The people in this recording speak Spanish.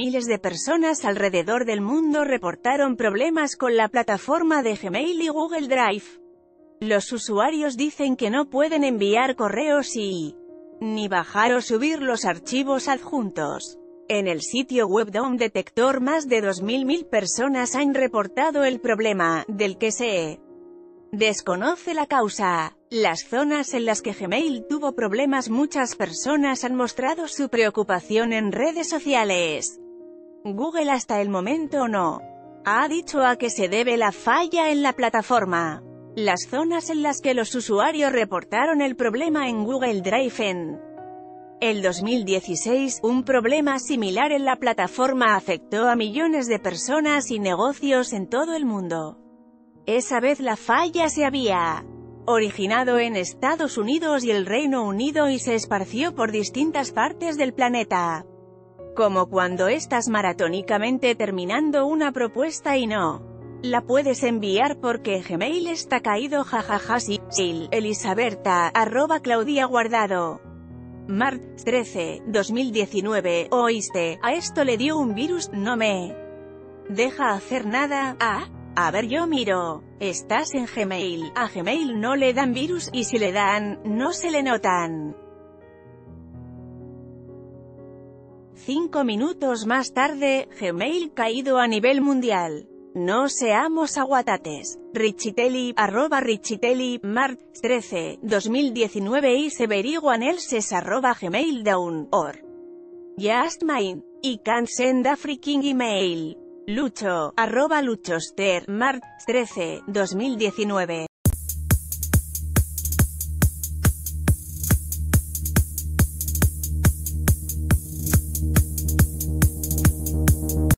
miles de personas alrededor del mundo reportaron problemas con la plataforma de Gmail y Google Drive. Los usuarios dicen que no pueden enviar correos y ni bajar o subir los archivos adjuntos. En el sitio web Dom Detector más de 2.000 personas han reportado el problema, del que se desconoce la causa. Las zonas en las que Gmail tuvo problemas muchas personas han mostrado su preocupación en redes sociales. Google hasta el momento no ha dicho a qué se debe la falla en la plataforma. Las zonas en las que los usuarios reportaron el problema en Google Drive en el 2016, un problema similar en la plataforma afectó a millones de personas y negocios en todo el mundo. Esa vez la falla se había originado en Estados Unidos y el Reino Unido y se esparció por distintas partes del planeta. Como cuando estás maratónicamente terminando una propuesta y no la puedes enviar porque Gmail está caído jajaja sí, sí, Elisaberta, arroba Claudia Guardado. Mart, 13, 2019, oíste, a esto le dio un virus, no me deja hacer nada, ah, a ver yo miro. Estás en Gmail. A Gmail no le dan virus, y si le dan, no se le notan. Cinco minutos más tarde, Gmail caído a nivel mundial. No seamos aguatates. Richitelli, arroba Richitelli, Mart, 13, 2019 y severiguanelses arroba gmail down, or. Just mine. Y can't send a freaking email. Lucho, arroba Luchoster, Mart, 13, 2019.